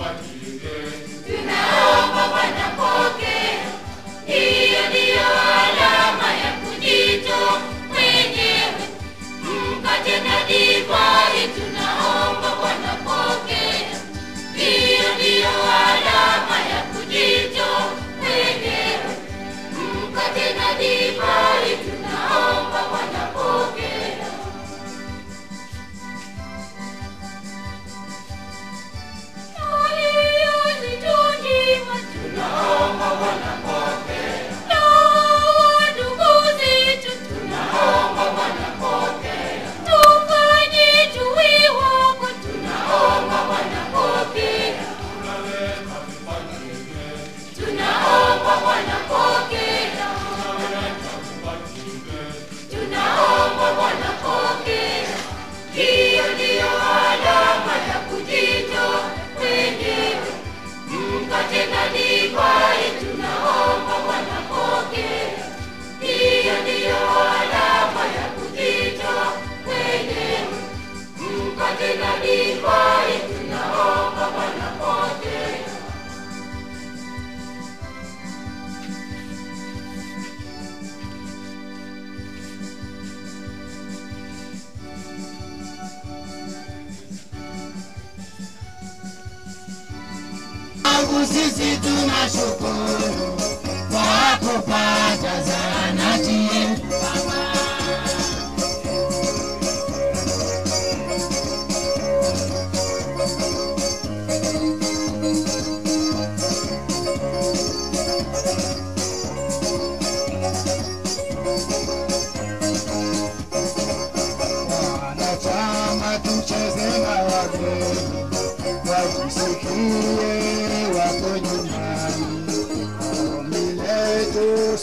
Bye.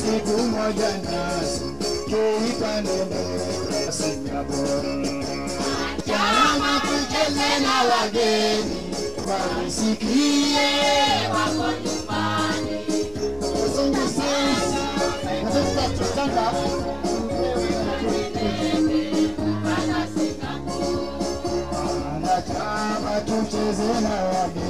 Siku moja nasi tuipande ya Singapore. Chama tucheze na wageni Wajisikie wako nyumbani. wanachama tucheze na wageni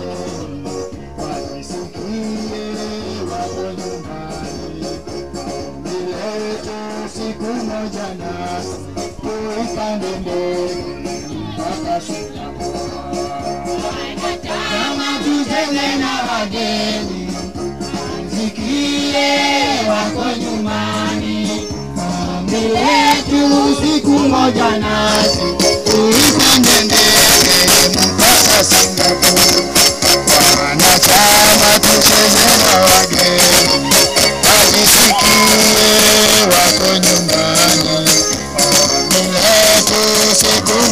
ndege mpaka Singapore. Wageni Sikie wako nyumbani, ombi letu siku moja nasi tuipande mpaka Singapore. Wanachama tucheze na wageni, wajisikie wako nyumbani,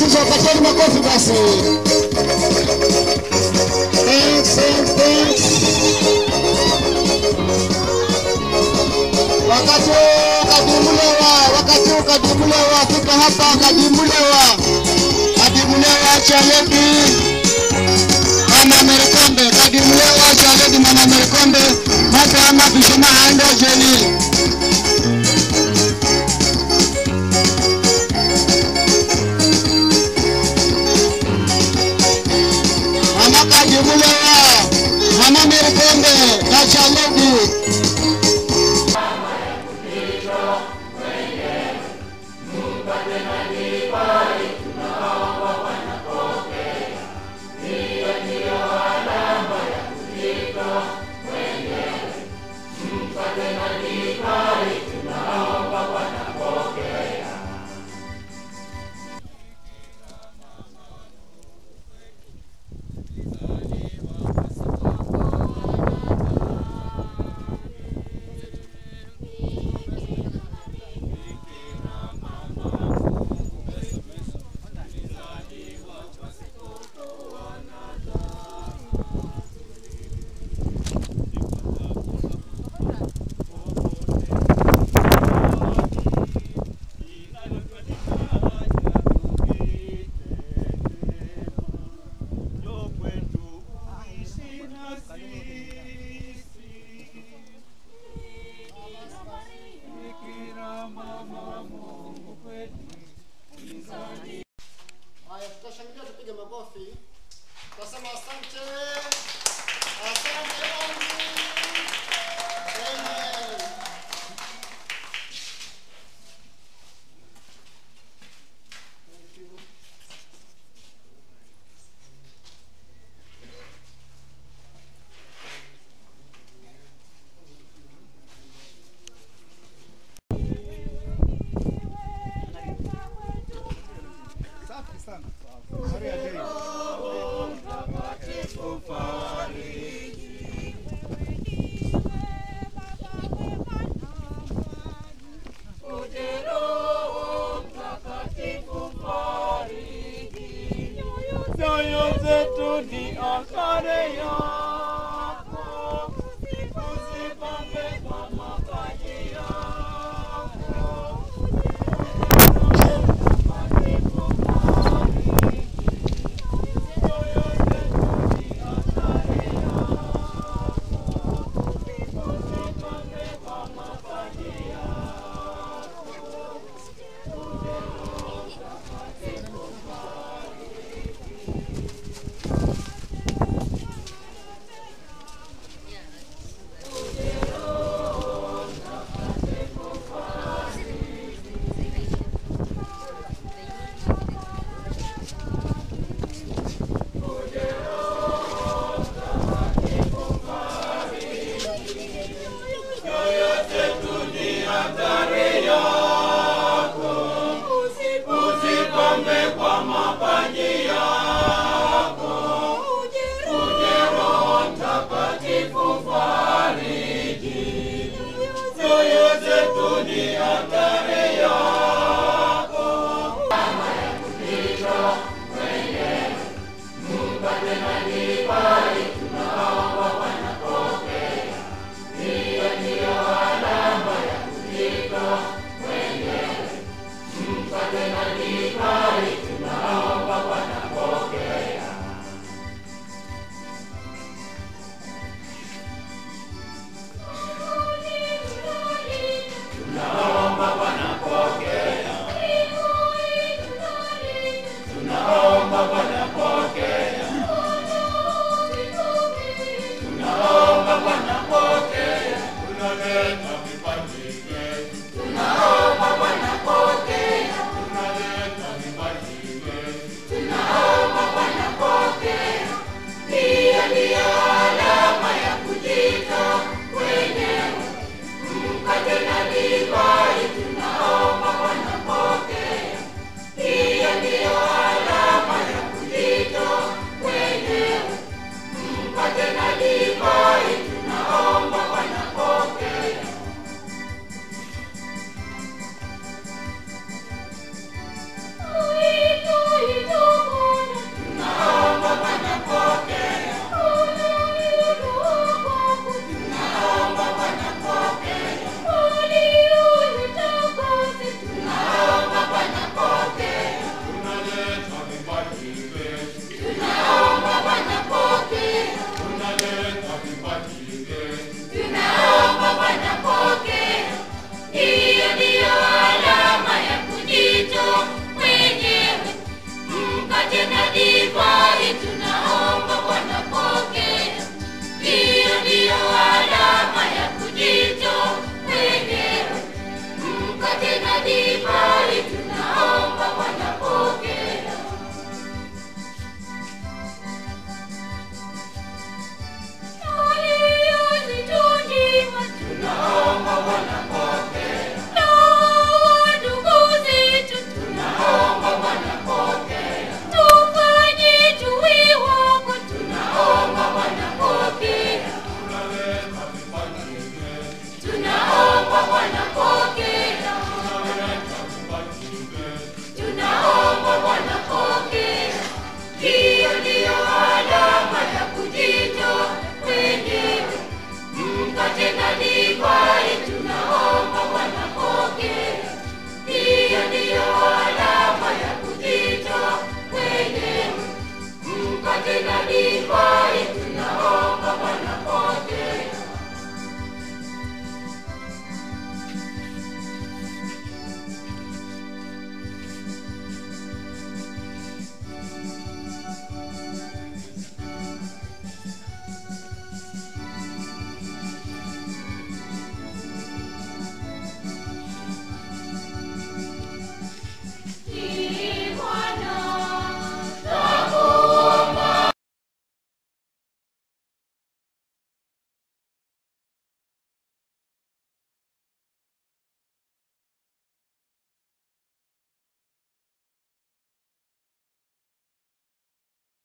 sisi wapateni makofi basi. Wakati ukadimulewa, wakati ukadimulewa, fika hapa kadimulewa, kadimulewa chaledi mama Merikombe, kadimulewa chaledi mama Merikombe, mata ama bishuma ando Macarena. Mungu yote duniani